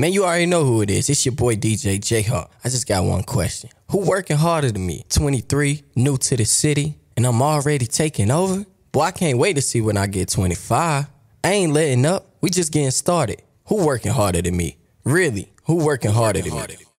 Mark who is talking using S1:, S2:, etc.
S1: Man, you already know who it is. It's your boy DJ Jayy Hawk. I just got one question. Who working harder than me? 23, new to the city, and I'm already taking over? Boy, I can't wait to see when I get 25. I ain't letting up. We just getting started. Who working harder than me? Really? Who working harder than me?